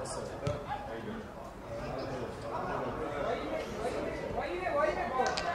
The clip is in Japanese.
Why you? Why you? Why you?